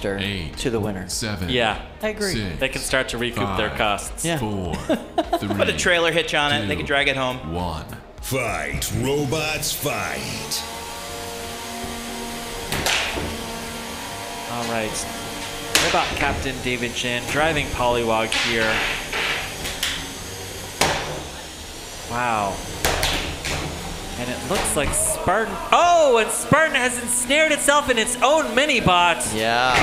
dumpster Eight. to the winner. Seven. Yeah. I agree. Six, They can start to recoup their costs. Yeah. Four. three. Put a trailer hitch on it. They can drag it home. One. Fight, robots, fight. All right. Robot Captain David Jin driving Polywog here. Wow. And it looks like Spartan. Oh, and Spartan has ensnared itself in its own mini bot. Yeah.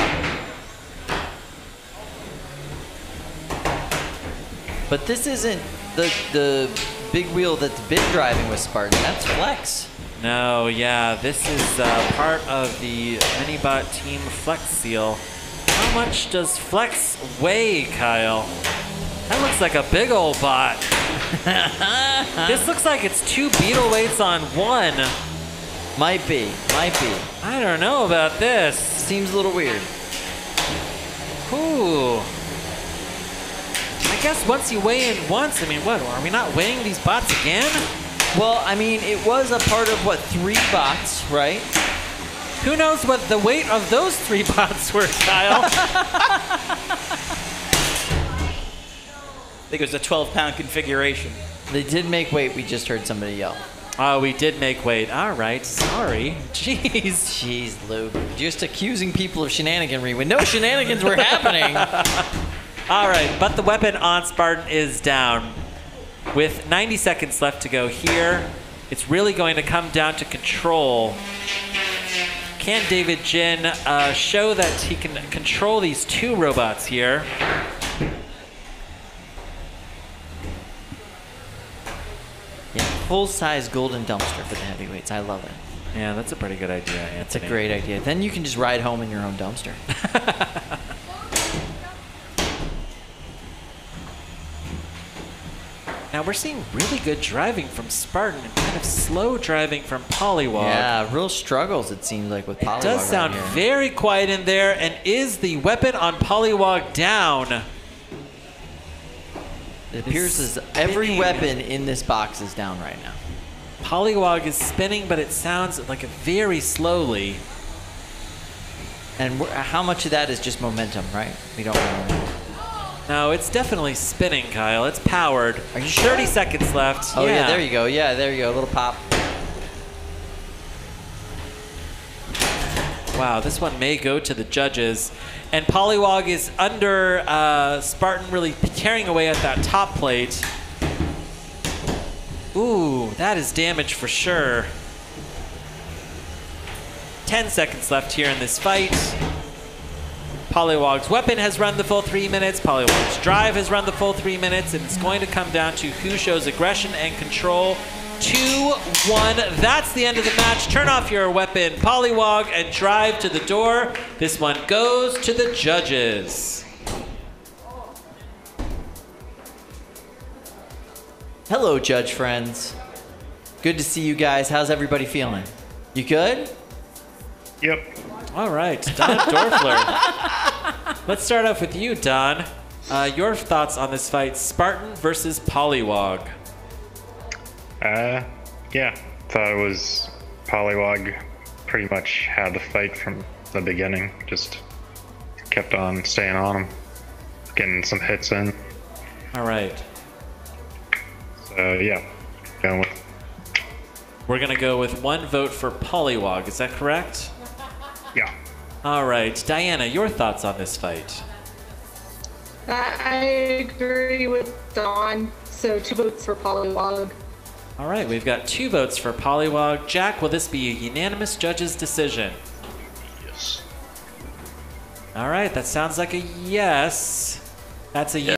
But this isn't the the big wheel that's been driving with Spartan. That's Flex. No, yeah, this is uh, part of the Minibot Team Flex Seal. How much does Flex weigh, Kyle? That looks like a big old bot. this looks like it's two beetle weights on one. Might be. Might be. I don't know about this. Seems a little weird. Ooh. I guess once you weigh in once, I mean, what? Are we not weighing these bots again? Well, I mean, it was a part of what three bots, right? Who knows what the weight of those three bots were, Kyle? I think it was a 12 pound configuration. They did make weight. We just heard somebody yell. oh, we did make weight. All right, sorry. Jeez. Jeez, Luke. Just accusing people of shenaniganry when no shenanigans were happening. All right, but the weapon on Spartan is down. With 90 seconds left to go here, it's really going to come down to control. Can David Jin uh, show that he can control these two robots here? Full-size golden dumpster for the heavyweights. I love it. Yeah, that's a pretty good idea, Anthony. It's a great idea. Then you can just ride home in your own dumpster. Now we're seeing really good driving from Spartan and kind of slow driving from Polywog. Yeah, real struggles it seems like with Polywog It does sound very quiet in there. And is the weapon on Polywog down? It appears as every weapon in this box is down right now. Polywog is spinning, but it sounds like a very slowly. And how much of that is just momentum, right? We don't know. No, it's definitely spinning, Kyle. It's powered. Are you 30 sure? seconds left. Oh yeah. there you go. Yeah, there you go. A little pop. Wow, this one may go to the judges. And Polywog is under uh, Spartan really tearing away at that top plate. Ooh, that is damage for sure. 10 seconds left here in this fight. Polywog's weapon has run the full three minutes. Polywog's drive has run the full three minutes. And it's going to come down to who shows aggression and control. 2 1. That's the end of the match. Turn off your weapon, Polywog, and drive to the door. This one goes to the judges. Hello, judge friends. Good to see you guys. How's everybody feeling? You good? Yep. All right, Don Dorfler. Let's start off with you, Don. Uh, your thoughts on this fight Spartan versus Polywog. Uh, yeah. Thought it was Polywog pretty much had the fight from the beginning. Just kept on staying on him, getting some hits in. All right. So yeah, going with We're going to go with one vote for Polywog. Is that correct? yeah. All right. Diana, your thoughts on this fight? I agree with Don. So two votes for Polywog. All right, we've got two votes for Polywog. Jack, will this be a unanimous judge's decision? Yes. All right, that sounds like a yes. That's a